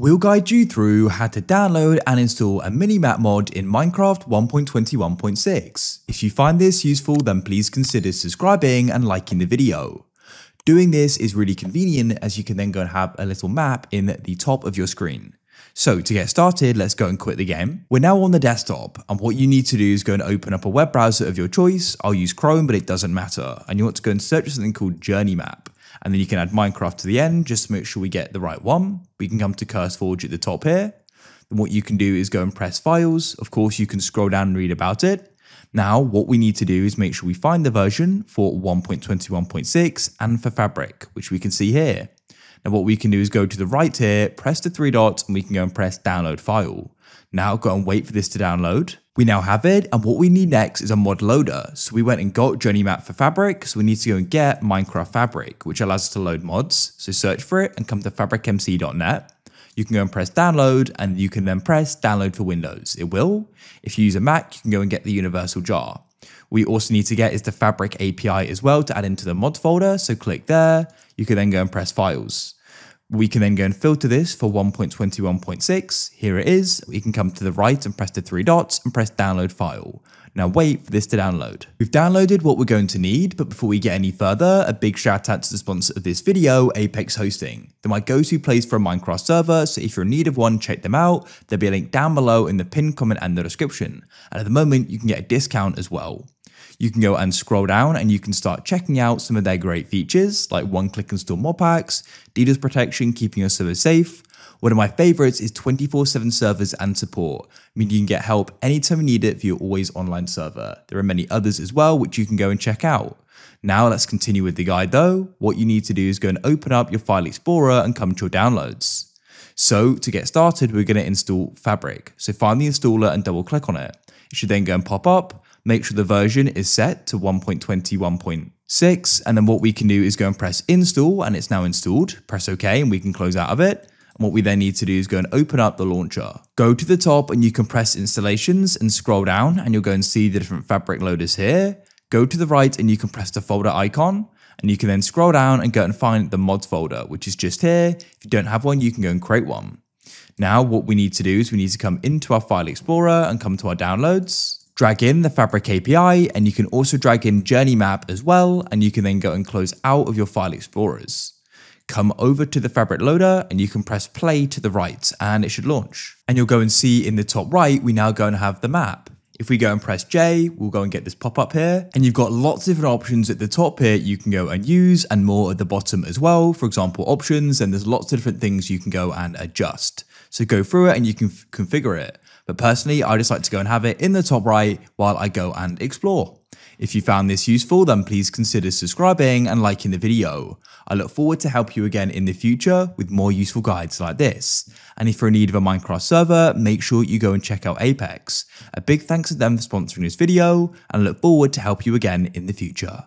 We'll guide you through how to download and install a minimap mod in Minecraft 1.21.6. If you find this useful then please consider subscribing and liking the video. Doing this is really convenient as you can then go and have a little map in the top of your screen. So to get started, let's go and quit the game. We're now on the desktop and what you need to do is go and open up a web browser of your choice. I'll use Chrome, but it doesn't matter. And you want to go and search for something called JourneyMap. And then you can add Minecraft to the end just to make sure we get the right one. We can come to CurseForge at the top here. Then what you can do is go and press files. Of course, you can scroll down and read about it. Now, what we need to do is make sure we find the version for 1.21.6 and for Fabric, which we can see here. Now what we can do is go to the right here, press the three dots, and we can go and press download file. Now go and wait for this to download. We now have it, and what we need next is a mod loader. So we went and got JourneyMap for Fabric, so we need to go and get Minecraft Fabric, which allows us to load mods. So search for it and come to fabricmc.net. You can go and press download, and you can then press download for Windows. It will. If you use a Mac, you can go and get the universal jar. We also need to get is the Fabric API as well to add into the mod folder. So click there. You can then go and press files. We can then go and filter this for 1.21.6. Here it is. We can come to the right and press the three dots and press download file. Now wait for this to download. We've downloaded what we're going to need, but before we get any further, a big shout out to the sponsor of this video, Apex Hosting. They're my go-to place for a Minecraft server, so if you're in need of one, check them out. There'll be a link down below in the pinned comment and the description. And at the moment, you can get a discount as well you can go and scroll down and you can start checking out some of their great features like one click install mod packs, DDoS protection, keeping your server safe. One of my favorites is 24 7 servers and support, meaning you can get help anytime you need it for your always online server. There are many others as well, which you can go and check out. Now let's continue with the guide though. What you need to do is go and open up your file explorer and come to your downloads. So to get started, we're going to install Fabric. So find the installer and double click on it. It should then go and pop up make sure the version is set to 1.21.6. And then what we can do is go and press install and it's now installed. Press OK and we can close out of it. And what we then need to do is go and open up the launcher. Go to the top and you can press installations and scroll down and you'll go and see the different fabric loaders here. Go to the right and you can press the folder icon and you can then scroll down and go and find the mods folder, which is just here. If you don't have one, you can go and create one. Now, what we need to do is we need to come into our file explorer and come to our downloads drag in the Fabric API, and you can also drag in JourneyMap as well, and you can then go and close out of your file explorers. Come over to the Fabric loader and you can press play to the right and it should launch. And you'll go and see in the top right, we now go and have the map. If we go and press J, we'll go and get this pop up here. And you've got lots of different options at the top here you can go and use and more at the bottom as well. For example, options, and there's lots of different things you can go and adjust. So go through it and you can configure it. But personally, I just like to go and have it in the top right while I go and explore. If you found this useful, then please consider subscribing and liking the video. I look forward to help you again in the future with more useful guides like this. And if you're in need of a Minecraft server, make sure you go and check out Apex. A big thanks to them for sponsoring this video, and I look forward to help you again in the future.